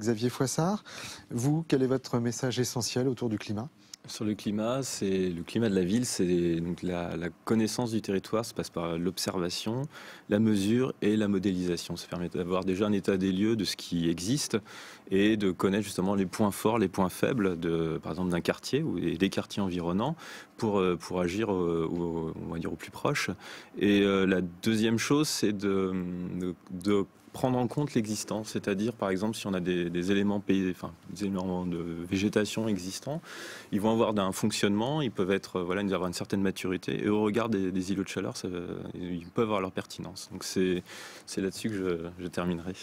Xavier Foissard, vous, quel est votre message essentiel autour du climat? Sur le climat, c'est le climat de la ville, c'est la, connaissance du territoire, ça passe par l'observation, la mesure et la modélisation. Ça permet d'avoir déjà un état des lieux de ce qui existe et de connaître justement les points forts, les points faibles, par exemple d'un quartier ou des, quartiers environnants pour, euh, agir au, on va dire au plus proche. Et euh, la deuxième chose, c'est de prendre en compte l'existant, c'est-à-dire par exemple si on a des, éléments enfin des éléments de végétation existants, ils vont avoir un fonctionnement, ils peuvent être voilà, avoir une certaine maturité et au regard des, îlots de chaleur, ils peuvent avoir leur pertinence. Donc c'est là-dessus que je terminerai.